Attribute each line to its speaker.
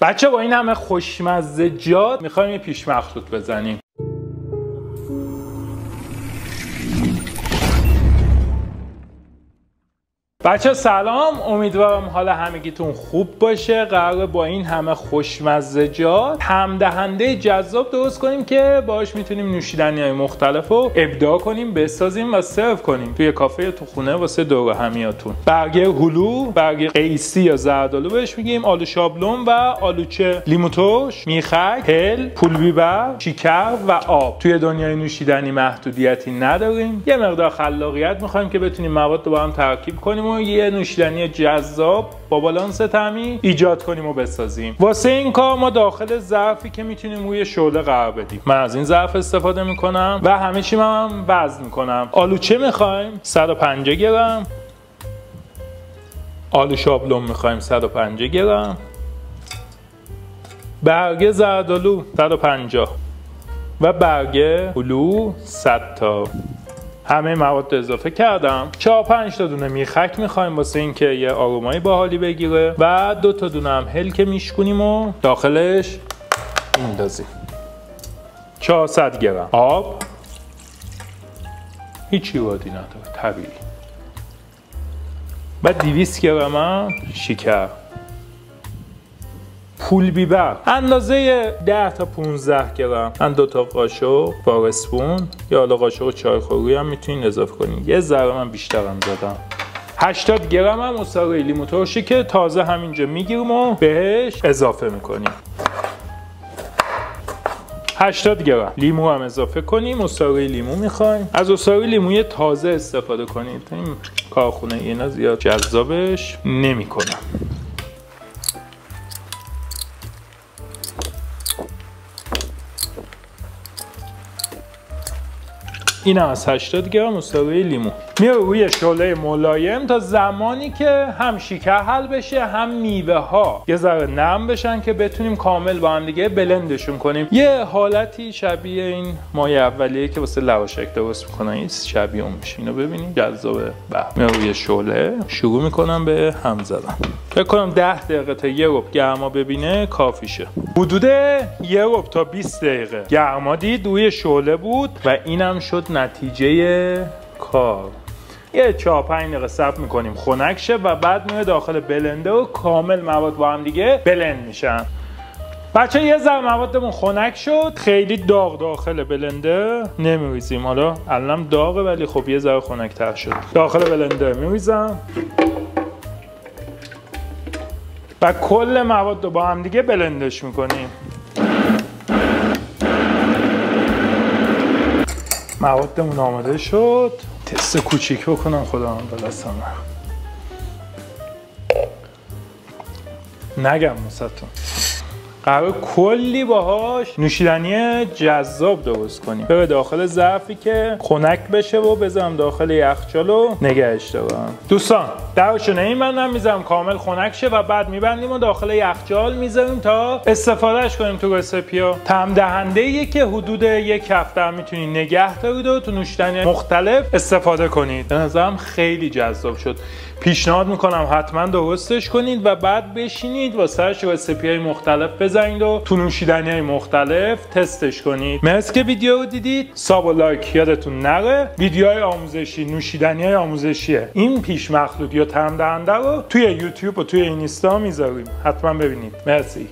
Speaker 1: بچه با این همه خوشمزه جات می‌خوایم یه پیش مخلوط بزنیم. بچه سلام. امیدوارم حال همگیتون خوب باشه. قرار با این همه خوشمزجات هم دهنده جذاب درست کنیم که باش می‌تونیم نوشیدنی های مختلف رو ابداع کنیم بسازیم و سرو کنیم. توی کافه تو خونه واسه دور همیاتون. برگه هلو برگه قیسی یا زردالو بهش میگیم. آلو شابلون و آلوچه لیموتوش میخک هل پول بیبر شکر و آب. توی دنیای نوشیدنی محدودیتی نداریم. یه مقدار خلاقیت می‌خوایم که بتونیم مواد رو با هم ترکیب کنیم یه نوشیدنی جذاب با بالانس تعمی ایجاد کنیم و بسازیم. واسه این کار ما داخل ظرفی که می‌تونیم روی شعله قرار بدیم. من از این ظرف استفاده می‌کنم و همه چی هم وزن می‌کنم. آلوچه می‌خوایم؟ 150 گرم. آلو شابلون می‌خوایم 150 گرم. برگه زردالو 150 و برگه هلو 100 تا. همه مواد اضافه کردم. 4 5 تا دونه میخک می‌خوایم واسه اینکه یه آرومایی باحالی بگیره و دو تا دونه هم هل که میشکونیم و داخلش میندازیم. 400 گرم. آب. هیچی وادی نداره طبیعی. و 200 گرم شکر. پول بیبر. اندازه 10 تا 15 گرم. من دو تا قاشق با اسپون. یا حالا قاشق چای خوری هم می‌تونین اضافه کنین. یه ذره من بیشترم زدم. 80 گرم هم مصاره لیمو ترشی که تازه همینجا می‌گیریم و بهش اضافه می‌کنیم. 80 گرم. لیمو هم اضافه کنیم. اصاره لیمو می‌خوایم. از اصاره لیموی تازه استفاده کنید این کارخونه اینا زیاد جذابش نمی‌کنم این از 80 گرم مصاحبه لیمو میاره روی شعله ملایم تا زمانی که هم شکر حل بشه هم میوه ها یه ذره نرم بشن که بتونیم کامل با هم دیگه بلندشون کنیم. یه حالتی شبیه این مایه اولیه که واسه لواشک درست می‌کنن. این شبیه اون میشه. اینو ببینید جذابه به میاره روی شعله شروع می‌کنم به هم زدن. فکر کنم 10 دقیقه تا یه رب گرما ببینه کافیشه حدود یه رب تا 20 دقیقه. گرما دید روی شعله بود و اینم شد نتیجه کار. یه 4 5 دقیقه صبر می‌کنیم. خنک شه و بعد میره داخل بلنده و کامل مواد با هم دیگه بلند میشن. بچه یه ذره موادمون خنک شد. خیلی داغ داخل بلنده نمیریزیم. حالا الان داغه ولی خب یه ذره خنک شد. داخل بلنده میریزم. و کل مواد رو با هم دیگه بلندش می‌کنیم. موادمون آماده شد. تست کوچیک بکنم خودم بلستم. نگم مستون قرار کلی باهاش نوشیدنی جذاب درست کنیم به داخل ظرفی که خنک بشه و بذارم داخل یخچال و نگهش دارم دوستان درشو نمیبندم می‌ذارم کامل خنک شه و بعد میبندیم و داخل یخچال می‌ذاریم تا استفادهش کنیم تو رسپی ها. تم دهنده که حدود یک هفته می‌تونید نگه دارید و تو نوشیدنی مختلف استفاده کنید. به نظرم خیلی جذاب شد. پیشنهاد می‌کنم حتما درستش کنید و بعد بشینید واسه رسپی های مختلف بزنید و تو نوشیدنی های مختلف تستش کنید. مرسی که ویدیو رو دیدید. ساب و لایک یادتون نره. ویدیوهای آموزشی نوشیدنی های آموزشیه این پیش مخلوط یا تم دهنده رو توی یوتیوب و توی اینستا می‌ذاریم. حتما ببینید. مرسی.